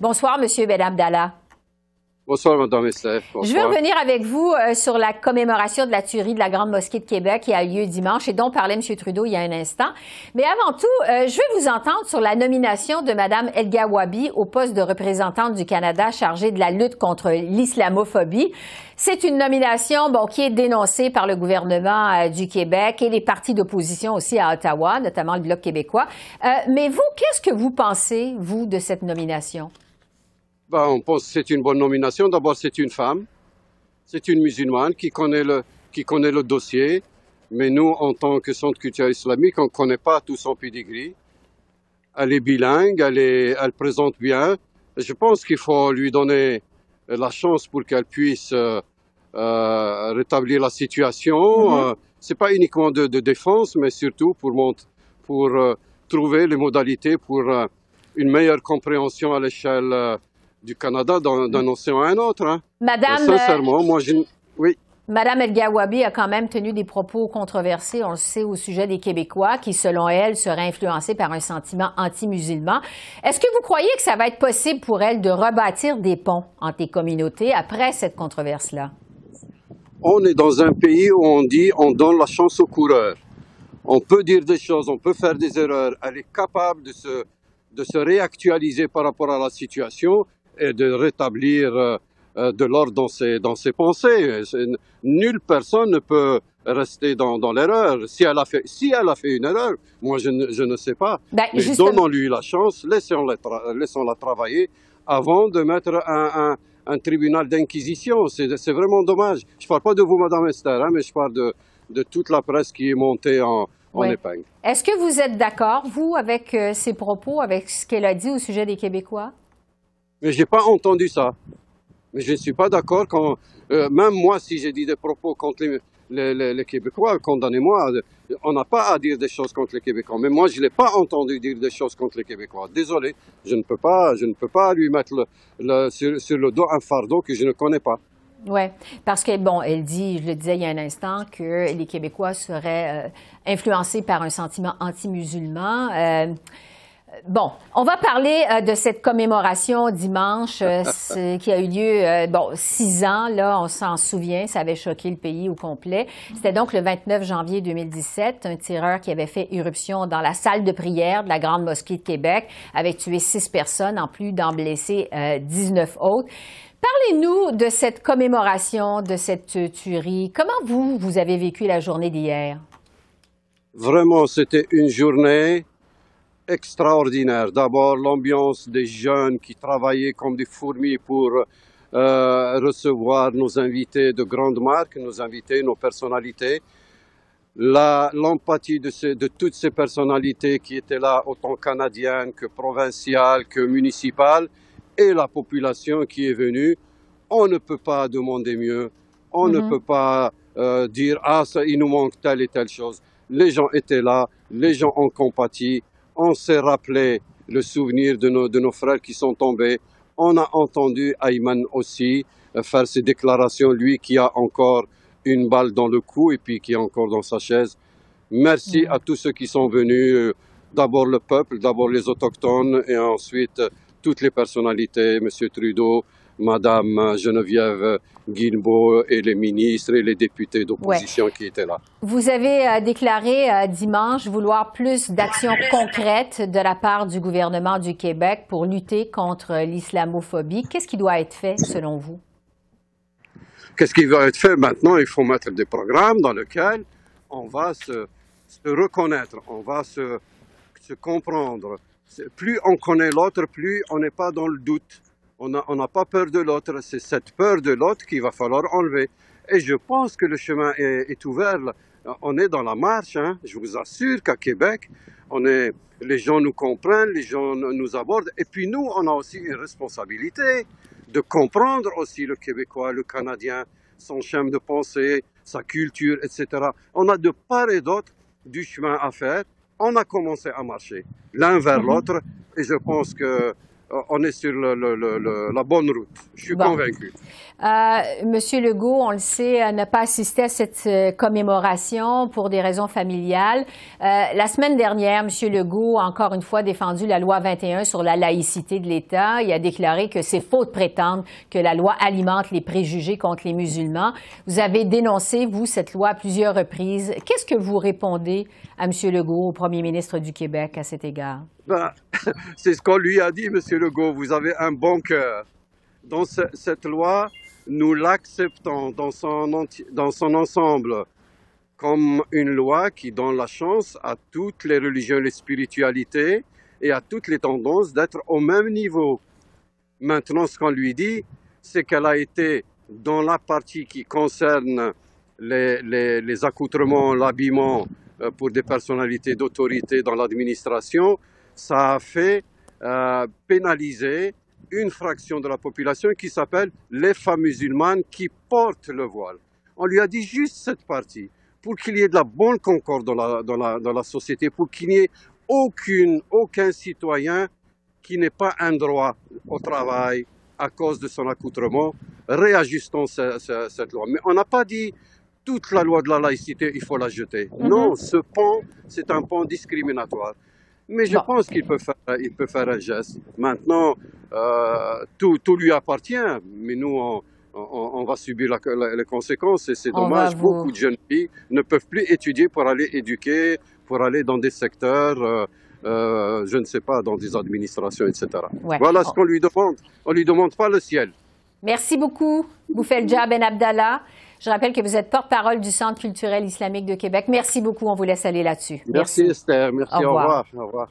Bonsoir, Monsieur Bedabdallah. Bonsoir, Madame Esther. Je veux revenir avec vous euh, sur la commémoration de la tuerie de la Grande Mosquée de Québec qui a eu lieu dimanche et dont parlait M. Trudeau il y a un instant. Mais avant tout, euh, je veux vous entendre sur la nomination de Mme Elga Wabi au poste de représentante du Canada chargée de la lutte contre l'islamophobie. C'est une nomination bon, qui est dénoncée par le gouvernement euh, du Québec et les partis d'opposition aussi à Ottawa, notamment le Bloc québécois. mais vous, qu'est-ce que vous pensez, vous, de cette nomination? Ben, on pense que c'est une bonne nomination. D'abord, c'est une femme, c'est une musulmane qui connaît le, qui connaît le dossier. Mais nous, en tant que centre culturel islamique, on ne connaît pas tout son pedigree. Elle est bilingue, elle, est, elle présente bien. Je pense qu'il faut lui donner la chance pour qu'elle puisse euh, euh, rétablir la situation. Mm-hmm. Euh, c'est pas uniquement de, de, défense, mais surtout pour, pour euh, trouver les modalités pour une meilleure compréhension à l'échelle du Canada d'un océan à un autre. Hein. Madame. sincèrement, moi, je... oui. Madame El Gawabi a quand même tenu des propos controversés, on le sait, au sujet des Québécois qui, selon elle, seraient influencés par un sentiment anti-musulman. Est-ce que vous croyez que ça va être possible pour elle de rebâtir des ponts entre les communautés après cette controverse-là? On est dans un pays où on dit on donne la chance aux coureurs. On peut dire des choses, on peut faire des erreurs. Elle est capable de se, de se réactualiser par rapport à la situation et de rétablir euh, euh, de l'ordre dans ses, dans ses pensées. Nulle personne ne peut rester dans, dans l'erreur. Si elle a fait, si elle a fait une erreur, moi je ne, je ne sais pas. Ben, Mais donnons-lui la chance, laissons-la, travailler avant de mettre un, un, un tribunal d'inquisition. C'est, vraiment dommage. Je ne parle pas de vous, Madame Esther, hein, mais je parle de, de toute la presse qui est montée en, en épingle. Est-ce que vous êtes d'accord, vous, avec euh, ces propos, avec ce qu'elle a dit au sujet des Québécois? Mais je n'ai pas entendu ça. Mais je ne suis pas d'accord quand, euh, même moi, si j'ai dit des propos contre les, les, Québécois, condamnez-moi. On n'a pas à dire des choses contre les Québécois. Mais moi, je ne l'ai pas entendu dire des choses contre les Québécois. Désolé, je ne peux pas, je ne peux pas lui mettre le, sur, le dos un fardeau que je ne connais pas. Oui, parce que, bon, elle dit, je le disais il y a un instant, que les Québécois seraient euh, influencés par un sentiment anti-musulman. Euh, Bon, on va parler euh, de cette commémoration dimanche euh, qui a eu lieu, euh, bon, six ans, là, on s'en souvient, ça avait choqué le pays au complet. C'était donc le 29 janvier 2017, un tireur qui avait fait irruption dans la salle de prière de la Grande Mosquée de Québec avait tué six personnes, en plus d'en blesser 19 autres. Parlez-nous de cette commémoration, de cette tuerie. Comment vous, vous avez vécu la journée d'hier? Vraiment, c'était une journée extraordinaire. D'abord, l'ambiance des jeunes qui travaillaient comme des fourmis pour euh, recevoir nos invités de grandes marques, nos invités, nos personnalités. L'empathie de, de, toutes ces personnalités qui étaient là, autant canadiennes que provinciales, que municipales, et la population qui est venue. On ne peut pas demander mieux. On ne mm-hmm. peut pas euh, dire, ah, ça, il nous manque telle et telle chose. Les gens étaient là, les gens ont compati, on s'est rappelé le souvenir de nos, de nos frères qui sont tombés. On a entendu Ayman aussi euh, faire ses déclarations, lui qui a encore une balle dans le cou et puis qui est encore dans sa chaise. Merci à tous ceux qui sont venus, euh, d'abord le peuple, d'abord les autochtones et ensuite euh, toutes les personnalités, Monsieur Trudeau, Madame Geneviève Guilbeault et les ministres et les députés d'opposition qui étaient là. Vous avez euh, déclaré euh, dimanche vouloir plus d'actions concrètes de la part du gouvernement du Québec pour lutter contre l'islamophobie. Qu'est-ce qui doit être fait selon vous? Qu'est-ce qui va être fait? Maintenant? Il faut mettre des programmes dans lesquels on va se, se reconnaître, on va se, se comprendre. Plus on connaît l'autre, plus on n'est pas dans le doute on n'a pas peur de l'autre. C'est cette peur de l'autre qu'il va falloir enlever. Et je pense que le chemin est, ouvert. On est dans la marche. Hein. Je vous assure qu'à Québec, on est, les gens nous comprennent, les gens nous abordent. Et puis nous, on a aussi une responsabilité de comprendre aussi le Québécois, le Canadien, son chemin de pensée, sa culture, etc. On a de part et d'autre du chemin à faire. On a commencé à marcher l'un vers mm-hmm. l'autre. Et je pense que on est sur la bonne route. Je suis convaincu. Euh, Monsieur Legault, on le sait, n'a pas assisté à cette euh, commémoration pour des raisons familiales. Euh, la semaine dernière, Monsieur Legault a encore une fois défendu la loi 21 sur la laïcité de l'État. Il a déclaré que c'est faux de prétendre que la loi alimente les préjugés contre les musulmans. Vous avez dénoncé, vous, cette loi à plusieurs reprises. Qu'est-ce que vous répondez à Monsieur Legault, au premier ministre du Québec, à cet égard? Ben, c'est ce qu'on lui a dit, Monsieur Legault. Vous avez un bon cœur. Dans cette loi, nous l'acceptons dans son, dans son ensemble comme une loi qui donne la chance à toutes les religions les spiritualités et à toutes les tendances d'être au même niveau. Maintenant, ce qu'on lui dit, c'est qu'elle a été dans la partie qui concerne les, les, les accoutrements, l'habillement euh, pour des personnalités d'autorité dans l'administration, ça a fait euh, pénaliser une fraction de la population qui s'appelle les femmes musulmanes qui portent le voile. On lui a dit juste cette partie pour qu'il y ait de la bonne concorde dans la, dans la, dans la société, pour qu'il n'y ait aucune, aucun citoyen qui n'ait pas un droit au travail à cause de son accoutrement, réajustons cette loi. Mais on n'a pas dit toute la loi de la laïcité, il faut la jeter. Mhm. Non, ce pont, c'est un pont discriminatoire. Mais je pense qu'il peut faire, il peut faire un geste. Maintenant, euh, tout, tout, lui appartient, mais nous, on, on, va subir les conséquences et c'est dommage. Beaucoup de jeunes filles ne peuvent plus étudier pour aller éduquer, pour aller dans des secteurs, euh, euh, je ne sais pas, dans des administrations, etc. Voilà ce qu'on lui demande. On lui demande pas le ciel. Merci beaucoup, Boufelja Ben Abdallah. Je rappelle que vous êtes porte-parole du Centre culturel islamique de Québec. Merci beaucoup. On vous laisse aller là-dessus. Merci, Esther. Merci. Au revoir. Au revoir.